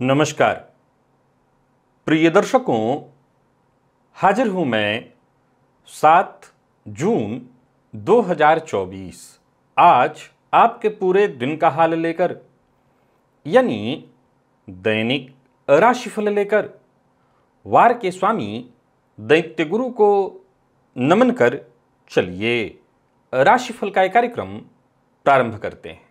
नमस्कार। प्रिय दर्शकों, हाजिर हूँ मैं सात जून 2024 आज आपके पूरे दिन का हाल लेकर, यानी दैनिक राशिफल लेकर, वार के स्वामी दैत्य गुरु को नमन कर चलिए, राशिफल का कार्यक्रम प्रारंभ करते हैं।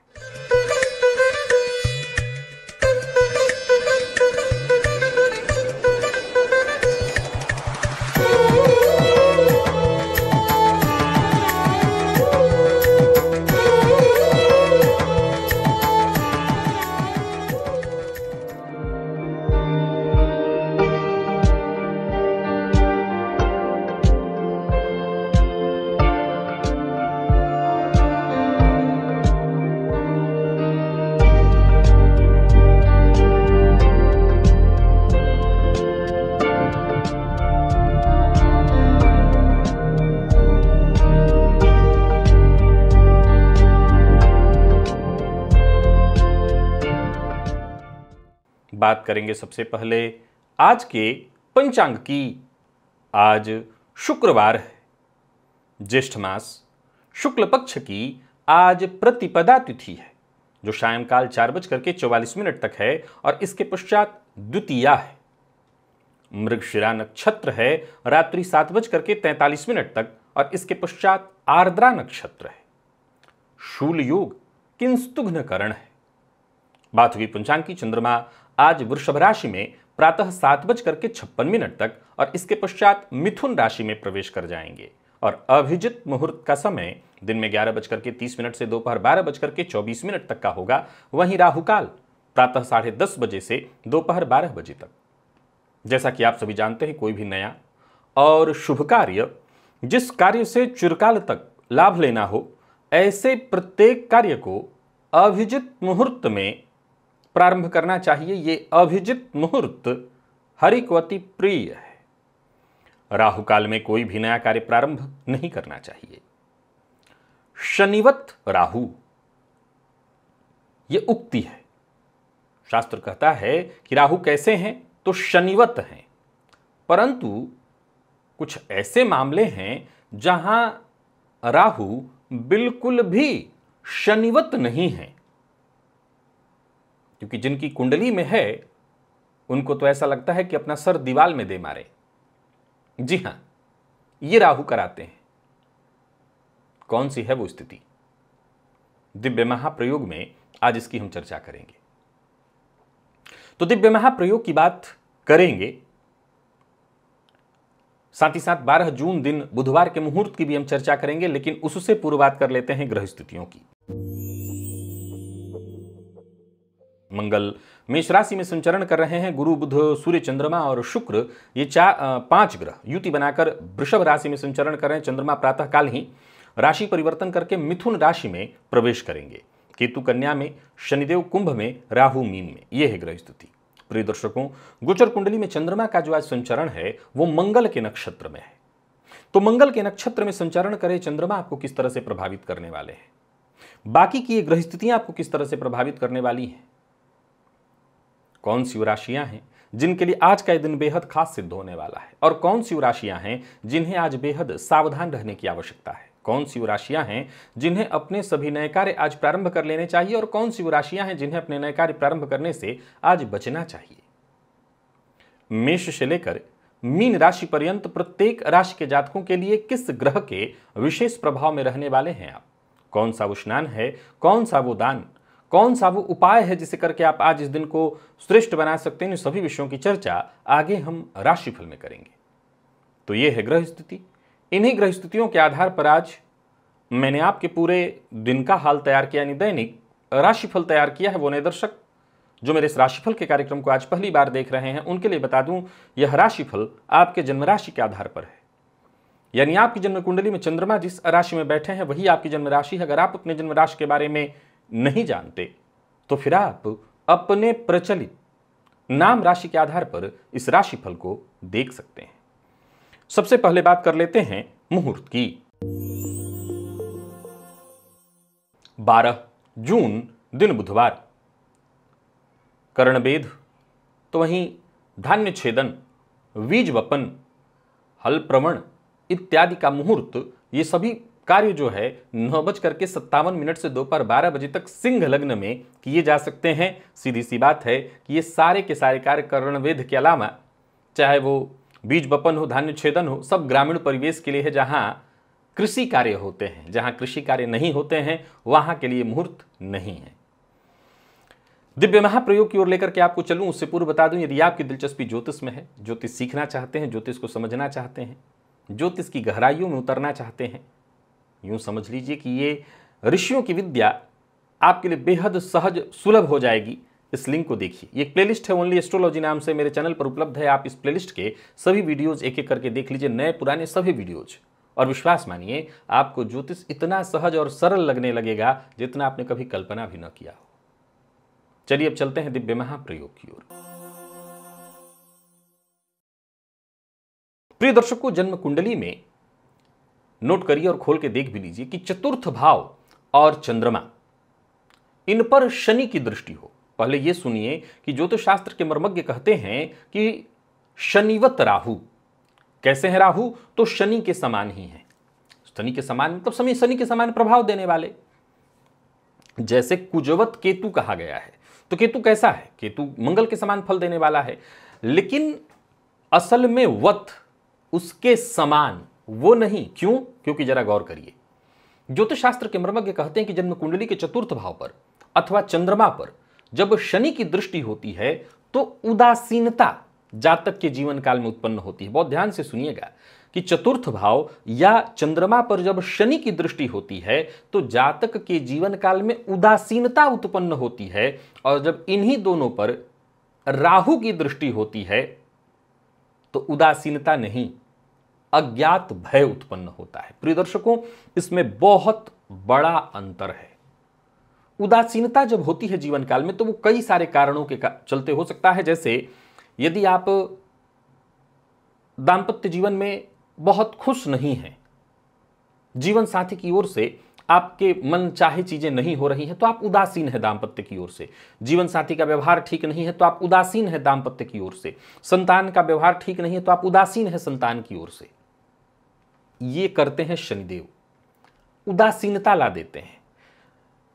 बात करेंगे सबसे पहले आज के पंचांग की। आज शुक्रवार है, ज्येष्ठ मास, शुक्ल पक्ष की आज प्रतिपदा तिथि है, जो सायंकाल चार बजकर के चौवालीस मिनट तक है और इसके पश्चात द्वितीया है। मृगशिरा नक्षत्र है, रात्रि सात बजकर के तैंतालीस मिनट तक और इसके पश्चात आर्द्रा नक्षत्र है। शूल योग किंस्तुघ्न करण है? बात हुई पंचांग की, चंद्रमा आज वृषभ राशि में प्रातः सात बजकर के छप्पन मिनट तक और इसके पश्चात मिथुन राशि में प्रवेश कर जाएँगे। और अभिजित मुहूर्त का समय दिन में ग्यारह बजकर के तीस मिनट से दोपहर बारह बजकर के चौबीस मिनट तक का होगा। वहीं राहुकाल प्रातः साढ़े दस बजे से दोपहर बारह बजे तक। जैसा कि आप सभी जानते हैं, कोई भी नया और शुभ कार्य जिस कार्य से चिरकाल तक लाभ लेना हो, ऐसे प्रत्येक कार्य को अभिजित मुहूर्त में प्रारंभ करना चाहिए। ये अभिजित मुहूर्त हरिकवती प्रिय है। राहु काल में कोई भी नया कार्य प्रारंभ नहीं करना चाहिए। शनिवत राहु यह उक्ति है। शास्त्र कहता है कि राहु कैसे हैं तो शनिवत हैं। परंतु कुछ ऐसे मामले हैं जहाँ राहु बिल्कुल भी शनिवत नहीं है। क्योंकि जिनकी कुंडली में है, उनको तो ऐसा लगता है कि अपना सर दीवाल में दे मारे। जी हाँ, ये राहु कराते हैं। कौन सी है वो स्थिति? दिव्य महाप्रयोग में आज इसकी हम चर्चा करेंगे। तो दिव्य महाप्रयोग की बात करेंगे। साथ ही साथ 12 जून दिन बुधवार के मुहूर्त की भी हम चर्चा करेंगे, लेकिन उससे पूर्व बात कर लेते हैं ग्रह स्थितियों की। मंगल मेष राशि में संचरण कर रहे हैं गुरु, बुध, सूर्य, चंद्रमा और शुक्र। ये चार पाँच ग्रह युति बनाकर वृषभ राशि में संचरण कर रहे हैं। चंद्रमा प्रातः काल ही राशि परिवर्तन करके मिथुन राशि में प्रवेश करेंगे। केतु कन्या में, शनिदेव कुंभ में, राहु मीन में। यह है ग्रह स्थिति। प्रिय दर्शकों, गोचर कुंडली में चंद्रमा का जो आज संचरण है, वो मंगल के नक्षत्र में है। तो मंगल के नक्षत्र में संचरण करे चंद्रमा आपको किस तरह से प्रभावित करने वाले हैं? बाकी की ये ग्रह स्थितियाँ आपको किस तरह से प्रभावित करने वाली हैं? कौन सी राशियाँ हैं, जिनके लिए आज का दिन बेहद खास सिद्ध होने वाला है, और कौन सी राशियाँ हैं, जिन्हें आज बेहद सावधान रहने की आवश्यकता है? कौन सी राशियाँ हैं, जिन्हें अपने सभी नए कार्य आज प्रारंभ कर लेने चाहिए, और कौन सी राशियाँ हैं, जिन्हें अपने नए कार्य प्रारंभ करने से आज बचना चाहिए? मेष से लेकर मीन राशि पर्यंत प्रत्येक राशि के जातकों के लिए किस ग्रह के विशेष प्रभाव में रहने वाले हैं आप? कौन सा वो स्नान है, कौन सा वो दान? कौन सा वो उपाय है जिसे करके आप आज इस दिन को श्रेष्ठ बना सकते हैं? इन सभी विषयों की चर्चा आगे हम राशिफल में करेंगे। तो ये है ग्रह स्थिति। इन्हीं ग्रह स्थितियों के आधार पर आज मैंने आपके पूरे दिन का हाल तैयार किया, यानी दैनिक राशिफल तैयार किया है वो नए दर्शक जो मेरे इस राशिफल के कार्यक्रम को आज पहली बार देख रहे हैं। उनके लिए बता दूँ, यह राशिफल आपके जन्म राशि के आधार पर है। यानी आपकी जन्म कुंडली में चंद्रमा जिस राशि में बैठे हैं, वही आपकी जन्म राशि है। अगर आप अपने जन्म राशि के बारे में नहीं जानते तो फिर आप अपने प्रचलित नाम राशि के आधार पर इस राशिफल को देख सकते हैं। सबसे पहले बात कर लेते हैं मुहूर्त की। 12 जून, दिन बुधवार। कर्णवेद तो वहीं धान्य छेदन बीज वपन हल प्रवण इत्यादि का मुहूर्त ये सभी कार्य जो है, नौ बज करके सत्तावन मिनट से दोपहर बारह बजे तक सिंह लग्न में किए जा सकते हैं। सीधी सी बात है कि ये सारे के सारे कार्य करण वेद के अलावा, चाहे वो बीज बपन हो, धान्य छेदन हो, सब ग्रामीण परिवेश के लिए है जहाँ कृषि कार्य होते हैं। जहाँ कृषि कार्य नहीं होते हैं, वहाँ के लिए मुहूर्त नहीं है। दिव्य महाप्रयोग की ओर लेकर के आपको चलूँ, उससे पूर्व बता दूँ, यदि आपकी दिलचस्पी ज्योतिष में है, ज्योतिष सीखना चाहते हैं, ज्योतिष को समझना चाहते हैं, ज्योतिष की गहराइयों में उतरना चाहते हैं यूँ समझ लीजिए कि ये ऋषियों की विद्या आपके लिए बेहद सहज, सुलभ हो जाएगी। इस लिंक को देखिए। ये प्लेलिस्ट है ओनली एस्ट्रोलॉजी नाम से मेरे चैनल पर उपलब्ध है। आप इस प्लेलिस्ट के सभी वीडियोज़ एक एक करके देख लीजिए, नए पुराने सभी वीडियोज़ और विश्वास मानिए, आपको ज्योतिष इतना सहज और सरल लगने लगेगा जितना आपने कभी कल्पना भी न किया हो। चलिए, अब चलते हैं दिव्य महाप्रयोग की ओर। प्रिय दर्शकों, जन्म कुंडली में नोट करिए और खोल के देख भी लीजिए कि चतुर्थ भाव और चंद्रमा, इन पर शनि की दृष्टि हो। पहले यह सुनिए कि ज्योतिष शास्त्र के मर्मज्ञ कहते हैं कि शनिवत राहु। कैसे हैं राहु? तो शनि के समान ही है। शनि के समान मतलब समय शनि के समान प्रभाव देने वाले। जैसे कुजवत केतु कहा गया है तो केतु कैसा है? केतु मंगल के समान फल देने वाला है। लेकिन असल में वत उसके समान वो नहीं, क्यों? क्योंकि जरा गौर करिए। ज्योतिष शास्त्र के मर्मज्ञ कहते हैं कि जन्म कुंडली के चतुर्थ भाव पर अथवा चंद्रमा पर जब शनि की दृष्टि होती है तो उदासीनता जातक के जीवन काल में उत्पन्न होती है। बहुत ध्यान से सुनिएगा कि चतुर्थ भाव या चंद्रमा पर जब शनि की दृष्टि होती है तो जातक के जीवन काल में उदासीनता उत्पन्न होती है और जब इन्हीं दोनों पर राहु की दृष्टि होती है तो उदासीनता नहीं। अज्ञात भय उत्पन्न होता है। प्रिय दर्शकों इसमें बहुत बड़ा अंतर है। उदासीनता जब होती है जीवन काल में तो वो कई सारे कारणों के का, चलते हो सकता है। जैसे यदि आप दाम्पत्य जीवन में बहुत खुश नहीं हैं जीवन साथी की ओर से आपके मन चाहे चीज़ें नहीं हो रही हैं तो आप उदासीन है दाम्पत्य की ओर से। जीवन साथी का व्यवहार ठीक नहीं है तो आप उदासीन है दाम्पत्य की ओर से। संतान का व्यवहार ठीक नहीं है तो आप उदासीन है संतान की ओर से। ये करते हैं शनिदेव। उदासीनता ला देते हैं।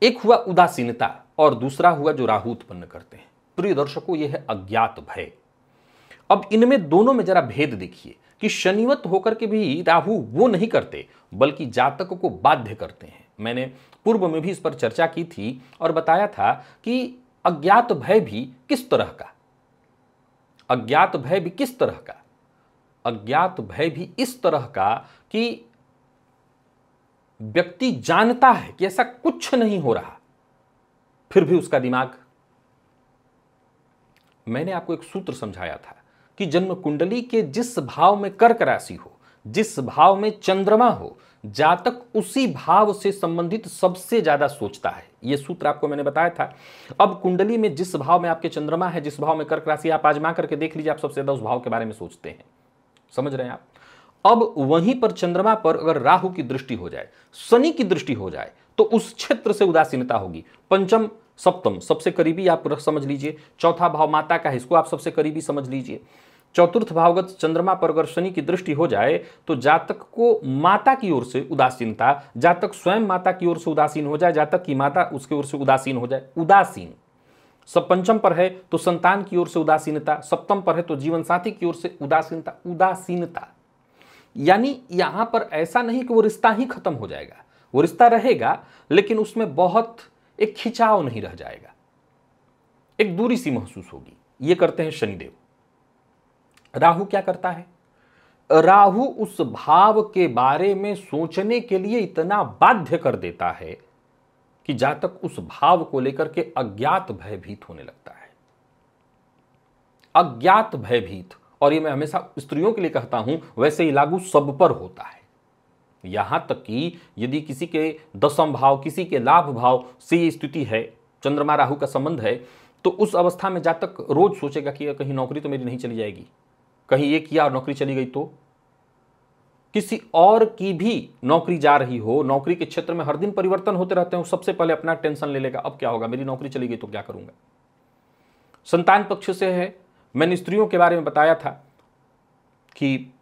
एक हुआ उदासीनता और दूसरा हुआ जो राहु उत्पन्न करते हैं। प्रिय दर्शकों, यह है अज्ञात भय। अब इनमें दोनों में जरा भेद देखिए कि शनिवत होकर के भी राहु वो नहीं करते, बल्कि जातक को बाध्य करते हैं। मैंने पूर्व में भी इस पर चर्चा की थी और बताया था कि अज्ञात भय भी किस तरह का? अज्ञात भय भी किस तरह का? अज्ञात भय भी इस तरह का कि व्यक्ति जानता है कि ऐसा कुछ नहीं हो रहा, फिर भी उसका दिमाग। मैंने आपको एक सूत्र समझाया था कि जन्म कुंडली के जिस भाव में कर्क राशि हो, जिस भाव में चंद्रमा हो, जातक उसी भाव से संबंधित सबसे ज़्यादा सोचता है। यह सूत्र आपको मैंने बताया था। अब कुंडली में जिस भाव में आपके चंद्रमा है, जिस भाव में कर्क राशि, आप आजमा करके देख लीजिए, आप सबसे ज़्यादा उस भाव के बारे में सोचते हैं। समझ रहे हैं आप? अब वहीं पर चंद्रमा पर अगर राहु की दृष्टि हो जाए, शनि की दृष्टि हो जाए तो उस क्षेत्र से उदासीनता होगी। पंचम, सप्तम, सबसे करीबी आप समझ लीजिए। चौथा भाव माता का है, इसको आप सबसे करीबी समझ लीजिए। चतुर्थ भावगत चंद्रमा पर अगर शनि की दृष्टि हो जाए तो जातक को माता की ओर से उदासीनता, जातक स्वयं माता की ओर से उदासीन हो जाए, जातक की माता उसकी ओर से उदासीन हो जाए, उदासीन। सब पंचम पर है तो संतान की ओर से उदासीनता, सप्तम पर है तो जीवन साथी की ओर से उदासीनता उदासीनता। यानी यहाँ पर ऐसा नहीं कि वो रिश्ता ही खत्म हो जाएगा। वो रिश्ता रहेगा, लेकिन उसमें बहुत एक खिंचाव नहीं रह जाएगा। एक दूरी सी महसूस होगी। ये करते हैं शनिदेव। राहु क्या करता है? राहु उस भाव के बारे में सोचने के लिए इतना बाध्य कर देता है कि जातक उस भाव को लेकर के अज्ञात भयभीत होने लगता है। अज्ञात भयभीत। और ये मैं हमेशा स्त्रियों के लिए कहता हूँ, वैसे ही लागू सब पर होता है। यहाँ तक कि यदि किसी के दसम भाव, किसी के लाभ भाव से ये स्थिति है, चंद्रमा राहु का संबंध है तो उस अवस्था में जातक रोज सोचेगा कि कहीं नौकरी तो मेरी नहीं चली जाएगी, कहीं ये किया और नौकरी चली गई तो? किसी और की भी नौकरी जा रही हो, नौकरी के क्षेत्र में हर दिन परिवर्तन होते रहते हैं सबसे पहले अपना टेंशन ले लेगा, अब क्या होगा, मेरी नौकरी चली गई तो क्या करूँगा? संतान पक्ष से है मैंने स्त्रियों के बारे में बताया था कि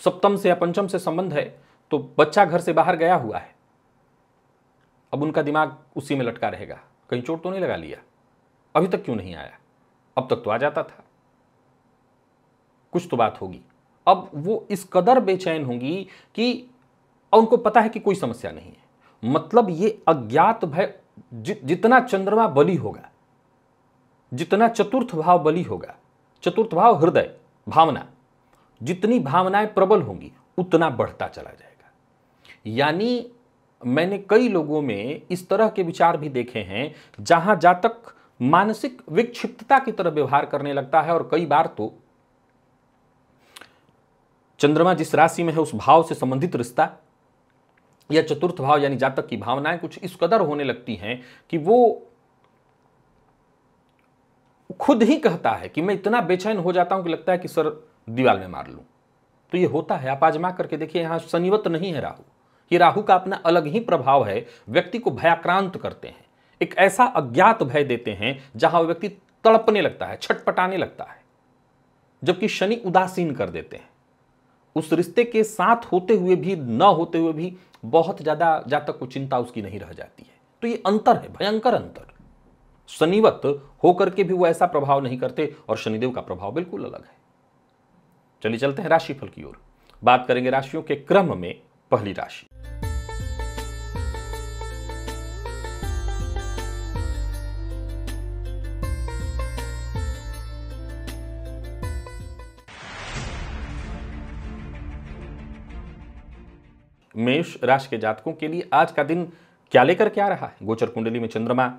सप्तम से या पंचम से संबंध है तो बच्चा घर से बाहर गया हुआ है। अब उनका दिमाग उसी में लटका रहेगा। कहीं चोट तो नहीं लगा लिया? अभी तक क्यों नहीं आया? अब तक तो आ जाता था। कुछ तो बात होगी। अब वो इस कदर बेचैन होंगी कि उनको पता है कि कोई समस्या नहीं है। मतलब ये अज्ञात भय जितना चंद्रमा बली होगा, जितना चतुर्थ भाव बली होगा चतुर्थ भाव, हृदय, भावना। जितनी भावनाएँ प्रबल होंगी, उतना बढ़ता चला जाएगा। यानी मैंने कई लोगों में इस तरह के विचार भी देखे हैं, जहाँ जातक मानसिक विक्षिप्तता की तरह व्यवहार करने लगता है और कई बार तो चंद्रमा जिस राशि में है, उस भाव से संबंधित रिश्ता या चतुर्थ भाव, यानी जातक की भावनाएँ कुछ इस कदर होने लगती हैं कि वो खुद ही कहता है कि मैं इतना बेचैन हो जाता हूँ कि लगता है कि सर दीवाल में मार लूँ। तो ये होता है, आप आजमा करके देखिए, यहाँ शनिवत नहीं है राहु। ये राहु का अपना अलग ही प्रभाव है, व्यक्ति को भयाक्रांत करते हैं। एक ऐसा अज्ञात भय देते हैं, जहाँ व्यक्ति तड़पने लगता है, छटपटाने लगता है, जबकि शनि उदासीन कर देते हैं। उस रिश्ते के साथ होते हुए भी, न होते हुए भी बहुत ज़्यादा जातक को चिंता उसकी नहीं रह जाती है। तो ये अंतर है, भयंकर अंतर। शनिवत होकर के भी वो ऐसा प्रभाव नहीं करते और शनिदेव का प्रभाव बिल्कुल अलग है। चलिए चलते हैं राशिफल की ओर। बात करेंगे राशियों के क्रम में पहली राशि। मेष राशि के जातकों के लिए आज का दिन क्या लेकर के आ रहा है? गोचर कुंडली में चंद्रमा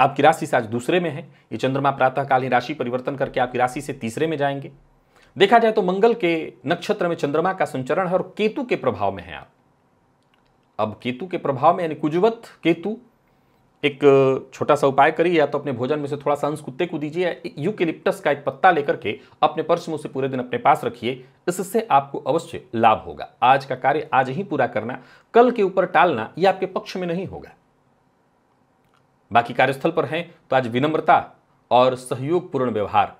आपकी राशि से आज दूसरे में है। ये चंद्रमा प्रातःकाल ही राशि परिवर्तन करके आपकी राशि से तीसरे में जाएँगे। देखा जाए तो मंगल के नक्षत्र में चंद्रमा का संचरण है और केतु के प्रभाव में है आप। अब केतु के प्रभाव में, यानी कुजवत केतु, एक छोटा सा उपाय करिए, या तो अपने भोजन में से थोड़ा सा अंश कुत्ते को दीजिए यूकेलिप्टस का एक पत्ता लेकर के अपने पर्स में उसे पूरे दिन अपने पास रखिए। इससे आपको अवश्य लाभ होगा। आज का कार्य आज ही पूरा करना, कल के ऊपर टालना यह आपके पक्ष में नहीं होगा। बाकी कार्यस्थल पर हैं तो आज विनम्रता और सहयोगपूर्ण व्यवहार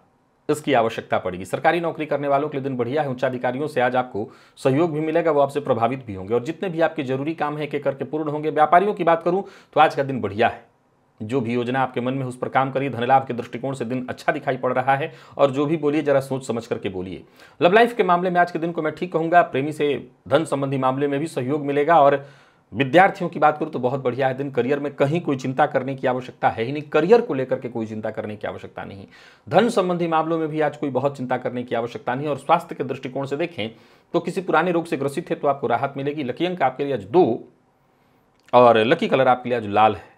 इसकी आवश्यकता पड़ेगी। सरकारी नौकरी करने वालों के लिए दिन बढ़िया है, उच्चाधिकारियों से आज आपको सहयोग भी मिलेगा, वो आपसे प्रभावित भी होंगे और जितने भी आपके ज़रूरी काम है एक करके पूर्ण होंगे। व्यापारियों की बात करूँ तो आज का दिन बढ़िया है। जो भी योजना आपके मन में उस पर काम करिए, धनलाभ के दृष्टिकोण से दिन अच्छा दिखाई पड़ रहा है और जो भी बोलिए, जरा सोच समझ करके बोलिए। लव लाइफ के मामले में आज के दिन को मैं ठीक कहूँगा, प्रेमी से धन संबंधी मामले में भी सहयोग मिलेगा और विद्यार्थियों की बात करूँ तो बहुत बढ़िया है दिन। करियर में कहीं कोई चिंता करने की आवश्यकता है ही नहीं। करियर को लेकर के कोई चिंता करने की आवश्यकता नहीं। धन संबंधी मामलों में भी आज कोई बहुत चिंता करने की आवश्यकता नहीं और स्वास्थ्य के दृष्टिकोण से देखें तो किसी पुराने रोग से ग्रसित है तो आपको राहत मिलेगी। लकी अंक आपके लिए आज दो और लकी कलर आपके लिए आज लाल है।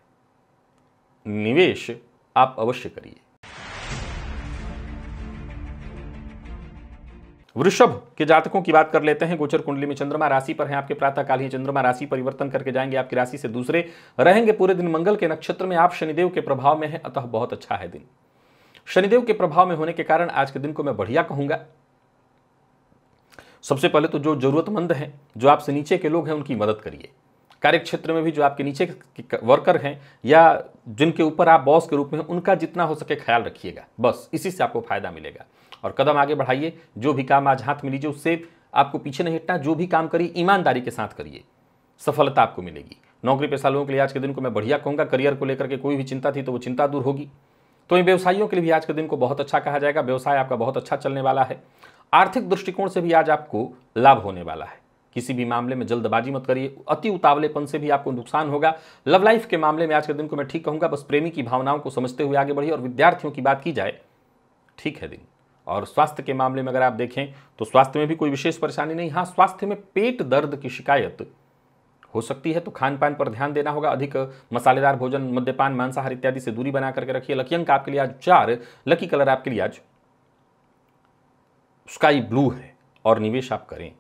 निवेश आप अवश्य करिए। वृषभ के जातकों की बात कर लेते हैं। गोचर कुंडली में चंद्रमा राशि पर है। आपके प्रातःकाल ही चंद्रमा राशि परिवर्तन करके जाएँगे। आपकी राशि से दूसरे रहेंगे। पूरे दिन मंगल के नक्षत्र में आप शनिदेव के प्रभाव में है। अतः बहुत अच्छा है दिन। शनिदेव के प्रभाव में होने के कारण आज के दिन को मैं बढ़िया कहूँगा। सबसे पहले तो जो जरूरतमंद हैं, जो आपसे नीचे के लोग हैं, उनकी मदद करिए। कार्य क्षेत्र में भी जो आपके नीचे के वर्कर हैं या जिनके ऊपर आप बॉस के रूप में उनका जितना हो सके ख्याल रखिएगा। बस इसी से आपको फ़ायदा मिलेगा। और कदम आगे बढ़ाइए, जो भी काम आज हाथ में लीजिए, उससे आपको पीछे नहीं हटना, जो भी काम करिए, ईमानदारी के साथ करिए। सफलता आपको मिलेगी। नौकरी पेशा लोगों के लिए आज के दिन को मैं बढ़िया कहूँगा, करियर को लेकर के कोई भी चिंता थी तो वो चिंता दूर होगी। तो इन व्यवसायियों के लिए भी आज के दिन को बहुत अच्छा कहा जाएगा, व्यवसाय आपका बहुत अच्छा चलने वाला है। आर्थिक दृष्टिकोण से भी आज आपको लाभ होने वाला है। किसी भी मामले में जल्दबाजी मत करिए, अति उतावलेपन से भी आपको नुकसान होगा। लव लाइफ के मामले में आज के दिन को मैं ठीक कहूँगा, बस प्रेमी की भावनाओं को समझते हुए आगे बढ़िए और विद्यार्थियों की बात की जाए, ठीक है दिन। और स्वास्थ्य के मामले में अगर आप देखें तो स्वास्थ्य में भी कोई विशेष परेशानी नहीं। हाँ स्वास्थ्य में पेट दर्द की शिकायत हो सकती है तो खान पान पर ध्यान देना होगा। अधिक मसालेदार भोजन, मद्यपान, मांसाहार इत्यादि से दूरी बना करके रखिए। लकी अंक आपके लिए आज चार, लकी कलर आपके लिए आज स्काई ब्लू है और निवेश आप करें।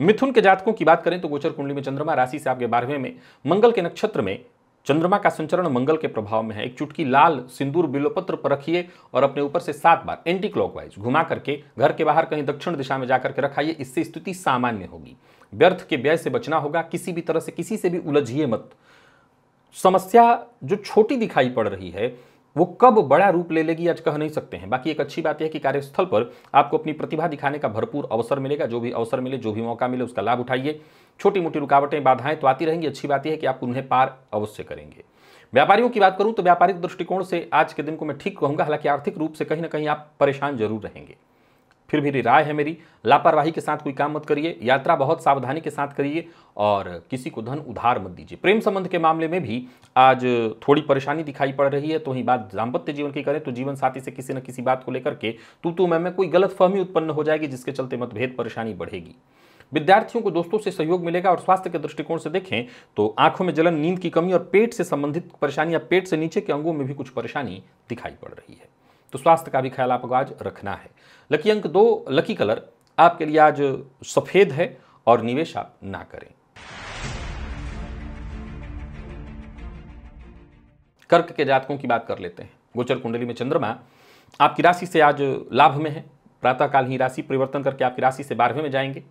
मिथुन के जातकों की बात करें तो गोचर कुंडली में चंद्रमा, राशि से आपके बारहवें में, मंगल के नक्षत्र में चंद्रमा का संचरण मंगल के प्रभाव में है। एक चुटकी लाल सिंदूर बिलोपत्र पर रखिए और अपने ऊपर से सात बार एंटी क्लॉकवाइज घुमा करके घर के बाहर कहीं दक्षिण दिशा में जाकर के रखाइए, इससे स्थिति सामान्य होगी। व्यर्थ के व्यय से बचना होगा, किसी भी तरह से, किसी से भी उलझिए मत। समस्या जो छोटी दिखाई पड़ रही है, वो कब बड़ा रूप ले लेगी आज कह नहीं सकते हैं। बाकी एक अच्छी बात यह कि कार्यस्थल पर आपको अपनी प्रतिभा दिखाने का भरपूर अवसर मिलेगा। जो भी अवसर मिले, जो भी मौका मिले, उसका लाभ उठाइए। छोटी मोटी रुकावटें, बाधाएँ तो आती रहेंगी। अच्छी बात यह है कि आप उन्हें पार अवश्य करेंगे। व्यापारियों की बात करूँ तो व्यापारिक दृष्टिकोण से आज के दिन को मैं ठीक कहूँगा, हालाँकि आर्थिक रूप से कहीं ना कहीं आप परेशान ज़रूर रहेंगे। फिर भी राय है मेरी, लापरवाही के साथ कोई काम मत करिए, यात्रा बहुत सावधानी के साथ करिए और किसी को धन उधार मत दीजिए। प्रेम संबंध के मामले में भी आज थोड़ी परेशानी दिखाई पड़ रही है तो वही बात दाम्पत्य जीवन की करें तो जीवन साथी से किसी न किसी बात को लेकर के तू तू मैं में कोई गलत फहमी उत्पन्न हो जाएगी, जिसके चलते मतभेद परेशानी बढ़ेगी। विद्यार्थियों को दोस्तों से सहयोग मिलेगा और स्वास्थ्य के दृष्टिकोण से देखें तो आँखों में जलन, नींद की कमी और पेट से संबंधित परेशानी या पेट से नीचे के अंगों में भी कुछ परेशानी दिखाई पड़ रही है। तो स्वास्थ्य का भी ख्याल आपको आज रखना है। लकी अंक दो, लकी कलर। आपके लिए आज सफ़ेद है और निवेश आप ना करें। कर्क के जातकों की बात कर लेते हैं। गोचर कुंडली में चंद्रमा, आपकी राशि से आज लाभ में है। प्रातःकाल ही राशि परिवर्तन करके आपकी राशि से बारहवें में जाएँगे।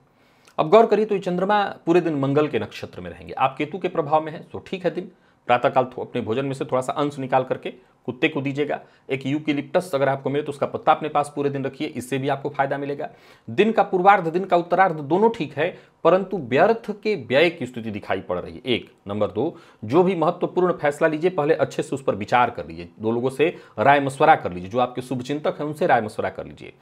अब गौर करिए तो ये चंद्रमा पूरे दिन मंगल के नक्षत्र में रहेंगे। आप केतु के प्रभाव में है तो ठीक है दिन। प्रातःकाल अपने भोजन में से थोड़ा सा अंश निकाल करके कुत्ते को दीजिएगा। एक यू की लिप्टस अगर आपको मिले तो उसका पत्ता अपने पास पूरे दिन रखिए, इससे भी आपको फ़ायदा मिलेगा। दिन का पूर्वार्ध, दिन का उत्तरार्ध दोनों ठीक है, परंतु व्यर्थ के व्यय की स्थिति दिखाई पड़ रही है। एक, नंबर दो, जो भी महत्वपूर्ण फैसला लीजिए, पहले अच्छे से उस पर विचार कर लीजिए। दो लोगों से राय मशवरा कर लीजिए। जो आपके शुभचिंतक हैं, उनसे राय मशवरा कर लीजिए।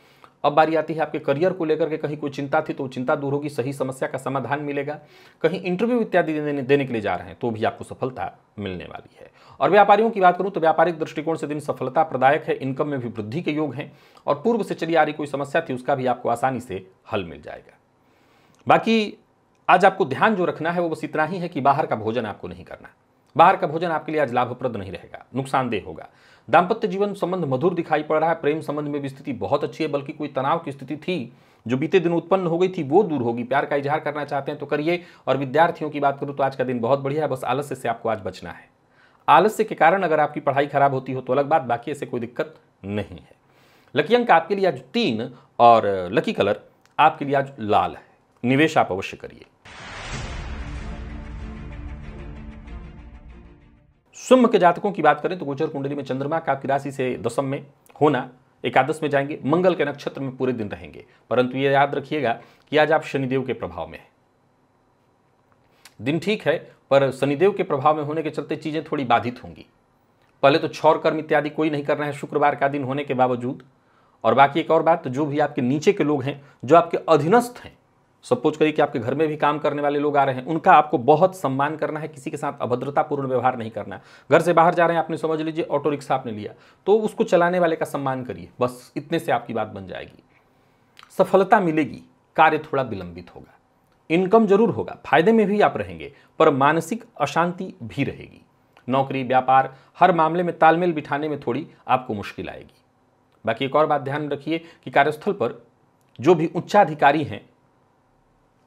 अब बारी आती है आपके करियर को लेकर के कहीं कोई चिंता थी तो चिंता दूर होगी सही समस्या का समाधान मिलेगा कहीं इंटरव्यू इत्यादि देने, देने के लिए जा रहे हैं तो भी आपको सफलता मिलने वाली है। और व्यापारियों की बात करूँ तो व्यापारिक दृष्टिकोण से दिन सफलता प्रदायक है इनकम में भी वृद्धि के योग हैं और पूर्व से चली आ रही कोई समस्या थी उसका भी आपको आसानी से हल मिल जाएगा। बाकी आज आपको ध्यान जो रखना है वो बस इतना ही है कि बाहर का भोजन आपको नहीं करना। बाहर का भोजन आपके लिए आज लाभप्रद नहीं रहेगा नुकसानदेह होगा। दाम्पत्य जीवन संबंध मधुर दिखाई पड़ रहा है। प्रेम संबंध में भी स्थिति बहुत अच्छी है, बल्कि कोई तनाव की स्थिति थी। जो बीते दिन उत्पन्न हो गई थी, वो दूर होगी। प्यार का इजहार करना चाहते हैं तो करिए। और विद्यार्थियों की बात करूँ तो आज का दिन बहुत बढ़िया है। बस आलस्य से आपको आज बचना है। आलस्य के कारण अगर आपकी पढ़ाई खराब होती हो तो अलग बात, बाकी ऐसे कोई दिक्कत नहीं है। लकी अंक आपके लिए आज तीन और लकी कलर आपके लिए आज लाल है। निवेश आप अवश्य करिए। सुम्भ के जातकों की बात करें तो गोचर कुंडली में चंद्रमा का आपकी राशि से दशम में होना एकादश में जाएँगे, मंगल के नक्षत्र में पूरे दिन रहेंगे। परंतु ये याद रखिएगा कि आज आप शनिदेव के प्रभाव में हैं। दिन ठीक है, पर शनिदेव के प्रभाव में होने के चलते चीज़ें थोड़ी बाधित होंगी। पहले तो छौर कर्म इत्यादि कोई नहीं करना है शुक्रवार का दिन होने के बावजूद। और बाकी एक और बात, जो भी आपके नीचे के लोग हैं, जो आपके अधीनस्थ हैं सपोज़ करिए कि आपके घर में भी काम करने वाले लोग आ रहे हैं, उनका आपको बहुत सम्मान करना है, किसी के साथ अभद्रतापूर्ण व्यवहार नहीं करना है। घर से बाहर जा रहे हैं, आपने समझ लीजिए, ऑटो रिक्शा आपने लिया तो उसको चलाने वाले का सम्मान करिए, बस इतने से आपकी बात बन जाएगी। सफलता मिलेगी, कार्य थोड़ा विलंबित होगा, इनकम ज़रूर होगा, फ़ायदे में भी आप रहेंगे, पर मानसिक अशांति भी रहेगी। नौकरी, व्यापार, हर मामले में तालमेल बिठाने में थोड़ी आपको मुश्किल आएगी। बाकी एक और बात ध्यान रखिए कि कार्यस्थल पर जो भी उच्चाधिकारी हैं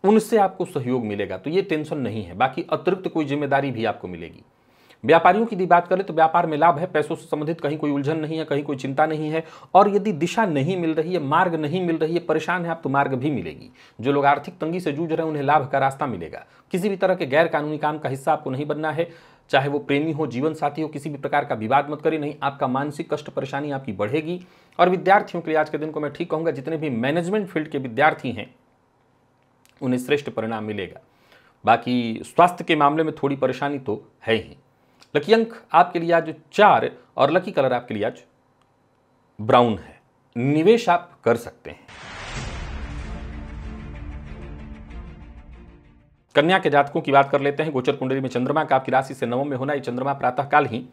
उनसे आपको सहयोग मिलेगा तो ये टेंशन नहीं है। बाकी अतिरिक्त कोई ज़िम्मेदारी भी आपको मिलेगी। व्यापारियों की यदि बात करें तो व्यापार में लाभ है, पैसों से संबंधित कहीं कोई उलझन नहीं है, कहीं कोई चिंता नहीं है, और यदि दिशा नहीं मिल रही है, मार्ग नहीं मिल रही है, परेशान है आप तो मार्ग भी मिलेगी। जो लोग आर्थिक तंगी से जूझ रहे हैं, उन्हें लाभ का रास्ता मिलेगा। किसी भी तरह के गैर कानूनी काम का हिस्सा आपको नहीं बनना है, चाहे वो प्रेमी हो, जीवन साथी हो, किसी भी प्रकार का विवाद मत करें नहीं, आपका मानसिक कष्ट, परेशानी आपकी बढ़ेगी। और विद्यार्थियों के लिए आज के दिन को मैं ठीक कहूँगा, जितने भी मैनेजमेंट फ़ील्ड के विद्यार्थी हैं उन्हें श्रेष्ठ परिणाम मिलेगा। बाकी स्वास्थ्य के मामले में थोड़ी परेशानी तो है ही। लकी अंक आपके लिए आज चार और लकी कलर आपके लिए आज ब्राउन है। निवेश आप कर सकते हैं। कन्या के जातकों की बात कर लेते हैं। गोचर कुंडली में चंद्रमा का आपकी राशि से नवम में होना ये चंद्रमा प्रातःकाल ही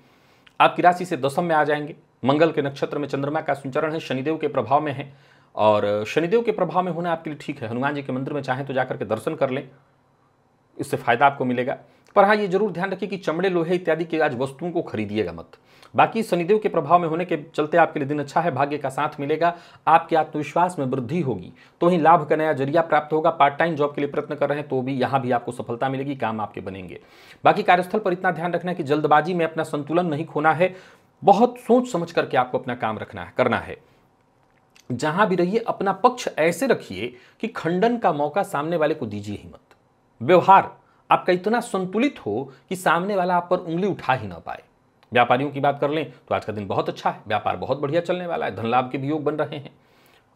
आपकी राशि से दसम में आ जाएँगे। मंगल के नक्षत्र में चंद्रमा का संचरण है। शनिदेव के प्रभाव में है। और शनिदेव के प्रभाव में होना आपके लिए ठीक है। हनुमान जी के मंदिर में चाहें तो जाकर के दर्शन कर लें। इससे फ़ायदा आपको मिलेगा। पर हाँ ये ज़रूर ध्यान रखिए कि चमड़े, लोहे इत्यादि के आज वस्तुओं को खरीदिएगा मत। बाकी शनिदेव के प्रभाव में होने के चलते आपके लिए दिन अच्छा है, भाग्य का साथ मिलेगा, आपके आत्मविश्वास में वृद्धि होगी। तो वहीं लाभ का नया ज़रिया प्राप्त होगा पार्ट टाइम जॉब के लिए प्रयत्न कर रहे हैं तो भी यहाँ भी आपको सफलता मिलेगी, काम आपके बनेंगे। बाकी कार्यस्थल पर इतना ध्यान रखना है कि जल्दबाजी में अपना संतुलन नहीं खोना है, बहुत सोच समझ करके आपको अपना काम रखना है, करना है। जहाँ भी रहिए, अपना पक्ष ऐसे रखिए कि खंडन का मौका सामने वाले को दीजिए ही मत। व्यवहार, आपका इतना संतुलित हो कि सामने वाला आप पर उंगली उठा ही ना पाए। व्यापारियों की बात कर लें तो आज का दिन बहुत अच्छा है। व्यापार बहुत बढ़िया चलने वाला है। धन लाभ के भी योग बन रहे हैं।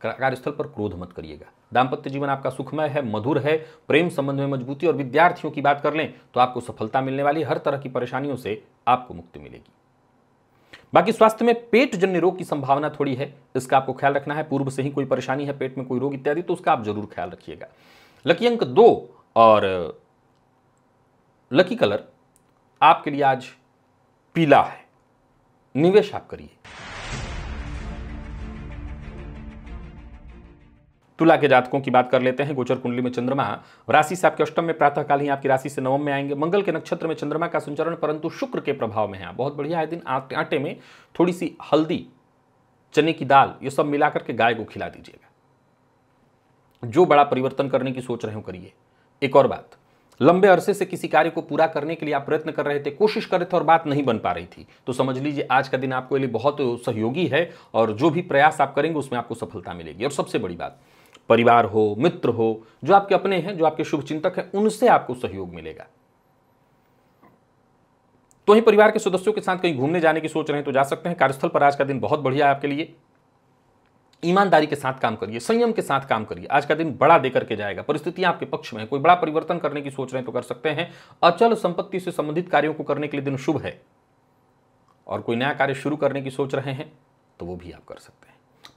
कार्यस्थल पर क्रोध मत करिएगा। दाम्पत्य जीवन आपका सुखमय है, मधुर है, प्रेम संबंध में मजबूती और विद्यार्थियों की बात कर लें तो आपको सफलता मिलने वाली हर तरह की परेशानियों से आपको मुक्ति मिलेगी। बाकी स्वास्थ्य में पेट जन्य रोग की संभावना थोड़ी है, इसका आपको ख्याल रखना है। पूर्व से ही कोई परेशानी है, पेट में कोई रोग इत्यादि तो उसका आप ज़रूर ख्याल रखिएगा। लकी अंक दो और, लकी कलर, आपके लिए आज पीला है। निवेश आप करिए। तुला के जातकों की बात कर लेते हैं। गोचर कुंडली में चंद्रमा। राशि से आपके अष्टम में, प्रातःकाल ही आपकी राशि से नवम में आएँगे। मंगल के नक्षत्र में चंद्रमा का संचरण, परंतु शुक्र के प्रभाव में है। बहुत बढ़िया है दिन। आटे में थोड़ी सी हल्दी, चने की दाल, ये सब मिलाकर के गाय को खिला दीजिएगा। जो बड़ा परिवर्तन करने की सोच रहे हो करिए। एक और बात। लंबे अरसे से किसी कार्य को पूरा करने के लिए आप प्रयत्न कर रहे थे, कोशिश कर रहे थे और बात नहीं बन पा रही थी। तो समझ लीजिए, आज का दिन आपके लिए बहुत सहयोगी है और जो भी प्रयास आप करेंगे, उसमें आपको सफलता मिलेगी। और सबसे बड़ी बात परिवार हो, मित्र हो, जो आपके अपने हैं, जो आपके शुभ चिंतक हैं, उनसे आपको सहयोग मिलेगा। तो ही परिवार के सदस्यों के साथ कहीं घूमने जाने की सोच रहे हैं तो जा सकते हैं। कार्यस्थल पर आज का दिन बहुत बढ़िया है आपके लिए। ईमानदारी के साथ काम करिए, संयम के साथ काम करिए। आज का दिन बड़ा देकर के जाएगा। परिस्थितियाँ आपके पक्ष में कोई बड़ा परिवर्तन करने की सोच रहे हैं तो कर सकते हैं। अचल संपत्ति से संबंधित कार्यों को करने के लिए दिन शुभ है। और कोई नया कार्य शुरू करने की सोच रहे हैं तो वो भी आप कर सकते हैं।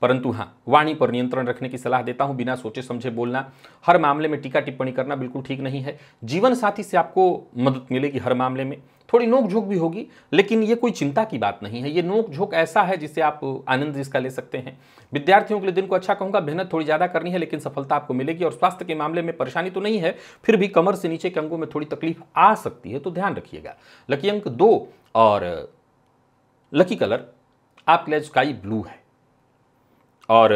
परंतु हाँ वाणी पर नियंत्रण रखने की सलाह देता हूँ, बिना सोचे समझे बोलना। हर मामले में टीका टिप्पणी करना बिल्कुल ठीक नहीं है। जीवन साथी से आपको मदद मिलेगी हर मामले में। थोड़ी नोक झोंक भी होगी, लेकिन ये कोई चिंता की बात नहीं है। ये नोक झोंक ऐसा है जिससे आप आनंद इसका ले सकते हैं। विद्यार्थियों के लिए दिन को अच्छा कहूँगा, मेहनत थोड़ी ज़्यादा करनी है, लेकिन सफलता आपको मिलेगी और स्वास्थ्य के मामले में परेशानी तो नहीं है, फिर भी कमर से नीचे के अंगों में थोड़ी तकलीफ़ आ सकती है तो ध्यान रखिएगा। लकी अंक दो और लकी कलर, आपके लिए स्काई ब्लू है। और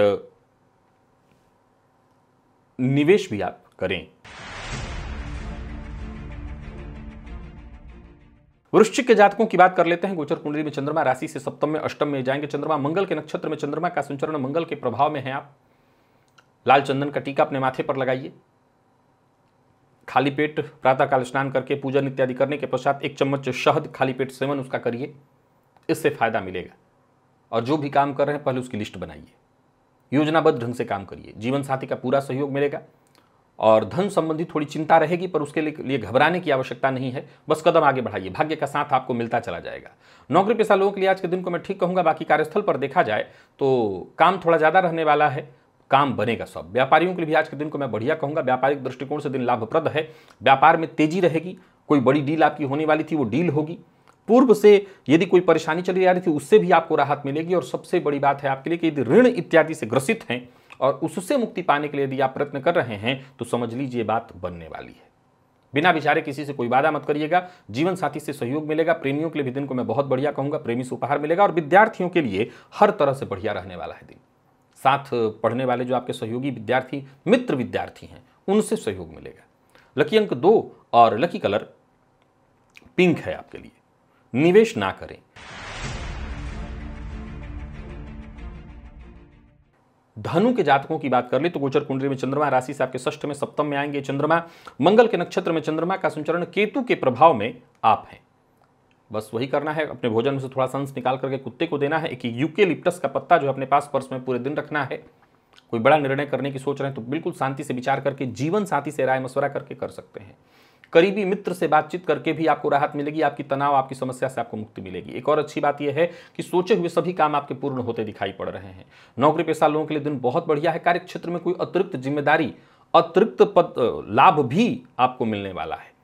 निवेश भी आप करें। वृश्चिक के जातकों की बात कर लेते हैं। गोचर कुंडली में चंद्रमा राशि से सप्तम में अष्टम में जाएँगे। चंद्रमा मंगल के नक्षत्र में चंद्रमा का संचरण मंगल के प्रभाव में है आप। लाल चंदन का टीका अपने माथे पर लगाइए। खाली पेट प्रातःकाल स्नान करके पूजन इत्यादि करने के पश्चात एक चम्मच शहद, खाली पेट सेवन उसका करिए। इससे फ़ायदा मिलेगा। और जो भी काम कर रहे हैं, पहले उसकी लिस्ट बनाइए। योजनाबद्ध ढंग से काम करिए। जीवन साथी का पूरा सहयोग मिलेगा और धन संबंधी थोड़ी चिंता रहेगी, पर उसके लिए घबराने की आवश्यकता नहीं है। बस कदम आगे बढ़ाइए। भाग्य का साथ आपको मिलता चला जाएगा। नौकरी पेशा लोगों के लिए आज के दिन को मैं ठीक कहूँगा। बाकी कार्यस्थल पर देखा जाए तो काम थोड़ा ज़्यादा रहने वाला है। काम बनेगा सब। व्यापारियों के लिए भी आज के दिन को मैं बढ़िया कहूँगा। व्यापारिक दृष्टिकोण से दिन लाभप्रद है। व्यापार में तेज़ी रहेगी। कोई बड़ी डील आपकी होने वाली थी, वो डील होगी। पूर्व से यदि कोई परेशानी चली जा रही थी, उससे भी आपको राहत मिलेगी। और सबसे बड़ी बात है आपके लिए कि यदि ऋण इत्यादि से ग्रसित हैं और उससे मुक्ति पाने के लिए यदि आप प्रयत्न कर रहे हैं तो समझ लीजिए बात बनने वाली है। बिना विचारे किसी से कोई वादा मत करिएगा। जीवन साथी से सहयोग मिलेगा। प्रेमियों के लिए भी दिन को मैं बहुत बढ़िया कहूँगा। प्रेमी से उपहार मिलेगा और विद्यार्थियों के लिए हर तरह से बढ़िया रहने वाला है दिन। साथ पढ़ने वाले जो आपके सहयोगी विद्यार्थी, मित्र विद्यार्थी हैं, उनसे सहयोग मिलेगा। लकी अंक दो और लकी कलर पिंक है आपके लिए। निवेश ना करें। धनु के जातकों की बात कर ले तो गोचर कुंडली में चंद्रमा, राशि से आपके षष्ठ में सप्तम में आएँगे चंद्रमा। मंगल के नक्षत्र में चंद्रमा का संचरण केतु के प्रभाव में आप हैं। बस वही करना है, अपने भोजन में से थोड़ा संस निकाल करके कुत्ते को देना है, एक यूके लिप्टस का पत्ता जो अपने पास पर्स में पूरे दिन रखना है। कोई बड़ा निर्णय करने की सोच रहे हैं तो बिल्कुल शांति से विचार करके, जीवन साथी से राय मशवरा करके कर सकते हैं। करीबी मित्र से बातचीत करके भी आपको राहत मिलेगी, आपकी तनाव, आपकी समस्या से आपको मुक्ति मिलेगी। एक और अच्छी बात यह है कि सोचे हुए सभी काम आपके पूर्ण होते दिखाई पड़ रहे हैं। नौकरी पेशा लोगों के लिए दिन बहुत बढ़िया है। कार्य क्षेत्र में कोई अतिरिक्त ज़िम्मेदारी, अतिरिक्त पद लाभ भी आपको मिलने वाला है।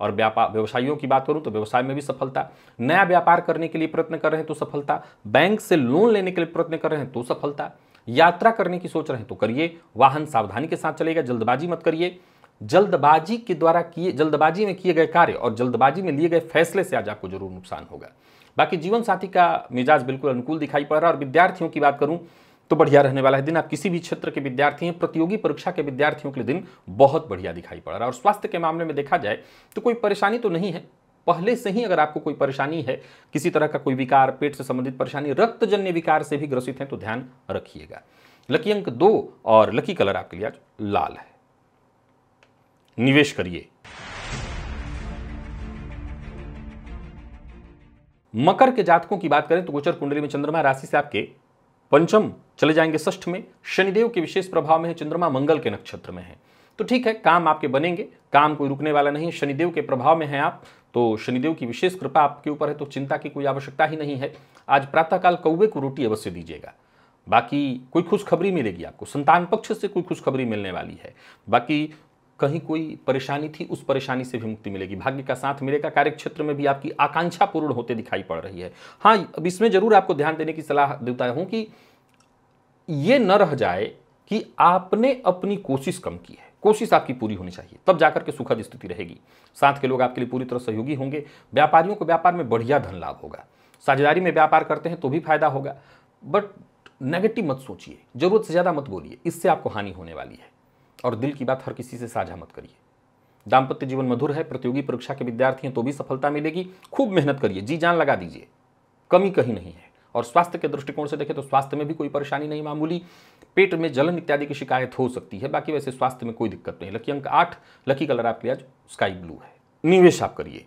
और व्यापार व्यवसायियों की बात करूँ तो व्यवसाय में भी सफलता, नया व्यापार करने के लिए प्रयत्न कर रहे हैं तो सफलता, बैंक से लोन लेने के लिए प्रयत्न कर रहे हैं तो सफलता, यात्रा करने की सोच रहे हैं तो करिए, वाहन सावधानी के साथ चलेगा, जल्दबाजी मत करिए। जल्दबाजी के द्वारा किए, जल्दबाजी में किए गए कार्य और जल्दबाजी में लिए गए फैसले से आज आपको ज़रूर नुकसान होगा। बाकी जीवन साथी का मिजाज बिल्कुल अनुकूल दिखाई पड़ रहा है और विद्यार्थियों की बात करूँ तो बढ़िया रहने वाला है दिन। आप किसी भी क्षेत्र के विद्यार्थी हैं, प्रतियोगी परीक्षा के विद्यार्थियों के लिए दिन बहुत बढ़िया दिखाई पड़ रहा है। और स्वास्थ्य के मामले में देखा जाए तो कोई परेशानी तो नहीं है। पहले से ही अगर आपको कोई परेशानी है, किसी तरह का कोई विकार, पेट से संबंधित परेशानी, रक्तजन्य विकार से भी ग्रसित है तो ध्यान रखिएगा। लकी अंक दो और लकी कलर आपके लिए आज लाल है। निवेश करिए। मकर के जातकों की बात करें तो गोचर कुंडली में चंद्रमा राशि से आपके पंचम चले जाएँगे षष्ठ में। शनिदेव के विशेष प्रभाव में है, चंद्रमा मंगल के नक्षत्र में है। तो ठीक है, काम आपके बनेंगे, काम कोई रुकने वाला नहीं, शनिदेव के प्रभाव में है आप तो शनिदेव की विशेष कृपा आपके ऊपर है तो चिंता की कोई आवश्यकता ही नहीं है। आज प्रातःकाल कौवे को रोटी अवश्य दीजिएगा। बाकी कोई खुशखबरी मिलेगी आपको, संतान पक्ष से कोई खुशखबरी मिलने वाली है। बाकी कहीं कोई परेशानी थी, उस परेशानी से भी मुक्ति मिलेगी। भाग्य का साथ मिलेगा कार्य क्षेत्र में भी आपकी आकांक्षा पूर्ण होते दिखाई पड़ रही है। हाँ अब इसमें ज़रूर आपको ध्यान देने की सलाह देता हूँ कि ये न रह जाए कि आपने अपनी कोशिश कम की है। कोशिश आपकी पूरी होनी चाहिए, तब जाकर के सुखद स्थिति रहेगी। साथ के लोग आपके लिए पूरी तरह सहयोगी होंगे। व्यापारियों को व्यापार में बढ़िया धन लाभ होगा। साझेदारी में व्यापार करते हैं तो भी फ़ायदा होगा। बट नेगेटिव मत सोचिए, ज़रूरत से ज़्यादा मत बोलिए, इससे आपको हानि होने वाली है। और दिल की बात हर किसी से साझा मत करिए। दाम्पत्य जीवन मधुर है, प्रतियोगी परीक्षा के विद्यार्थी हैं तो भी सफलता मिलेगी। खूब मेहनत करिए, जी जान लगा दीजिए। कमी कहीं नहीं है। और स्वास्थ्य के दृष्टिकोण से देखें तो स्वास्थ्य में भी कोई परेशानी नहीं मामूली। पेट में जलन इत्यादि की शिकायत हो सकती है, बाकी वैसे स्वास्थ्य में कोई दिक्कत नहीं। लकी अंक आठ, लकी कलर आपके आज स्काई ब्लू है। निवेश आप करिए।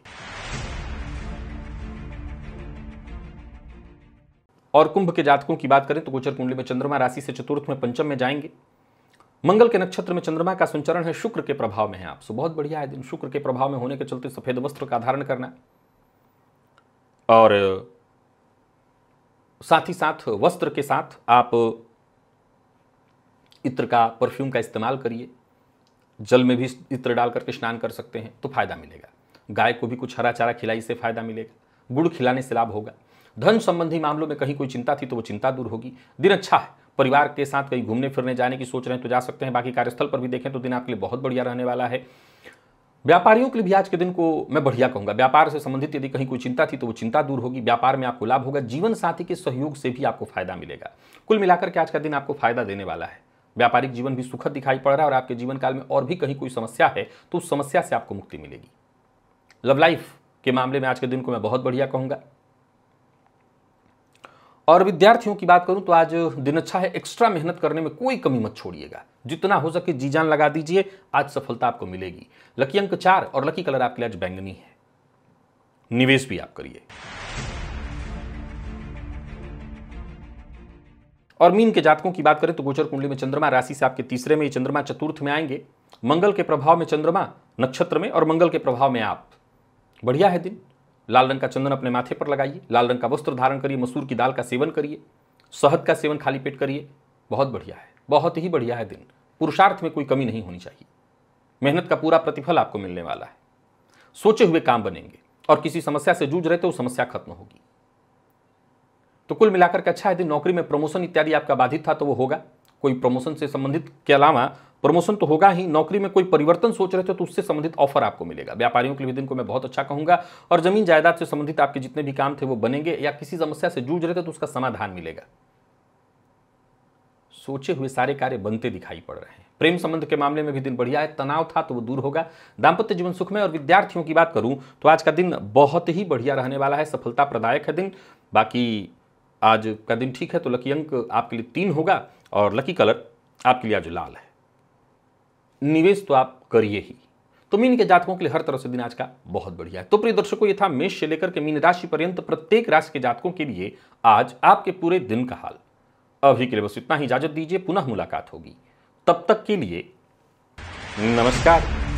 और कुंभ के जातकों की बात करें तो गोचर कुंडली में चंद्रमा राशि से चतुर्थ में पंचम में जाएँगे। मंगल के नक्षत्र में चंद्रमा का संचरण है, शुक्र के प्रभाव में है आप। सो बहुत बढ़िया है दिन। शुक्र के प्रभाव में होने के चलते सफ़ेद वस्त्र का धारण करना। और साथ ही साथ वस्त्र के साथ आप इत्र का परफ्यूम का इस्तेमाल करिए। जल में भी इत्र डाल करके स्नान कर सकते हैं तो फ़ायदा मिलेगा। गाय को भी कुछ हरा चारा खिलाई से फ़ायदा मिलेगा। गुड़ खिलाने से लाभ होगा। धन संबंधी मामलों में कहीं कोई चिंता थी तो वो चिंता दूर होगी। दिन अच्छा है परिवार के साथ कहीं घूमने फिरने जाने की सोच रहे हैं तो जा सकते हैं। बाकी कार्यस्थल पर भी देखें तो दिन आपके लिए बहुत बढ़िया रहने वाला है। व्यापारियों के लिए भी आज के दिन को मैं बढ़िया कहूँगा। व्यापार से संबंधित यदि कहीं कोई चिंता थी तो वो चिंता दूर होगी। व्यापार में आपको लाभ होगा। जीवन साथी के सहयोग से भी आपको फ़ायदा मिलेगा। कुल मिलाकर के आज का दिन आपको फ़ायदा देने वाला है। व्यापारिक जीवन भी सुखद दिखाई पड़ रहा है और आपके जीवन काल में और भी कहीं कोई समस्या है तो उस समस्या से आपको मुक्ति मिलेगी। लव लाइफ के मामले में आज के दिन को मैं बहुत बढ़िया कहूँगा। और विद्यार्थियों की बात करूँ तो आज दिन अच्छा है एक्स्ट्रा मेहनत करने में कोई कमी मत छोड़िएगा। जितना हो सके जी जान लगा दीजिए, आज सफलता आपको मिलेगी। लकी अंक चार और लकी कलर आपके लिए आज बैंगनी है। निवेश भी आप करिए। और मीन के जातकों की बात करें तो गोचर कुंडली में चंद्रमा, राशि से आपके तीसरे में चंद्रमा चतुर्थ में आएँगे। मंगल के प्रभाव में चंद्रमा नक्षत्र में और मंगल के प्रभाव में आप। बढ़िया है दिन। लाल रंग का चंदन अपने माथे पर लगाइए, लाल रंग का वस्त्र धारण करिए, मसूर की दाल का सेवन करिए, शहद का सेवन खाली पेट करिए। बहुत बढ़िया है, बहुत ही बढ़िया है दिन। पुरुषार्थ में कोई कमी नहीं होनी चाहिए। मेहनत का पूरा प्रतिफल आपको मिलने वाला है। सोचे हुए काम बनेंगे और किसी समस्या से जूझ रहे तो समस्या खत्म होगी। तो कुल मिलाकर के अच्छा है दिन, नौकरी में प्रमोशन इत्यादि आपका बाधित था तो वो होगा। कोई प्रमोशन से संबंधित के अलावा प्रमोशन तो होगा ही, नौकरी में कोई परिवर्तन सोच रहे थे तो उससे संबंधित ऑफ़र आपको मिलेगा। व्यापारियों के लिए दिन को मैं बहुत अच्छा कहूँगा और ज़मीन जायदाद से संबंधित आपके जितने भी काम थे वो बनेंगे या किसी समस्या से जूझ रहे थे तो उसका समाधान मिलेगा। सोचे हुए सारे कार्य बनते दिखाई पड़ रहे हैं। प्रेम संबंध के मामले में भी दिन बढ़िया है, तनाव था तो वो दूर होगा। दाम्पत्य जीवन सुख में और विद्यार्थियों की बात करूँ तो आज का दिन बहुत ही बढ़िया रहने वाला है सफलता प्रदायक है दिन। बाकी आज का दिन ठीक है तो लकी अंक आपके लिए तीन होगा और लकी कलर आपके लिए आज लाल है। निवेश तो आप करिए ही। तो मीन के जातकों के लिए हर तरह से दिन आज का बहुत बढ़िया है। तो प्रिय दर्शकों, ये था मेष से लेकर के मीन राशि पर्यंत प्रत्येक राशि के जातकों के लिए आज आपके पूरे दिन का हाल। अभी के लिए बस इतना ही। इजाज़त दीजिए, पुनः मुलाकात होगी। तब तक के लिए नमस्कार।